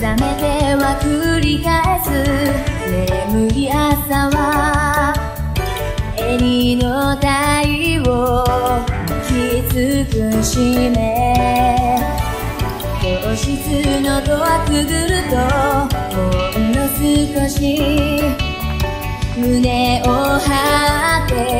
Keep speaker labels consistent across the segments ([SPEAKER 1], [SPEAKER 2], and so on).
[SPEAKER 1] めては繰り返す眠い朝は襟の体をきつく締め教室のドアくぐるとほんの少し胸を張って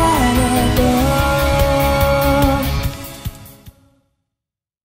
[SPEAKER 1] Saturday.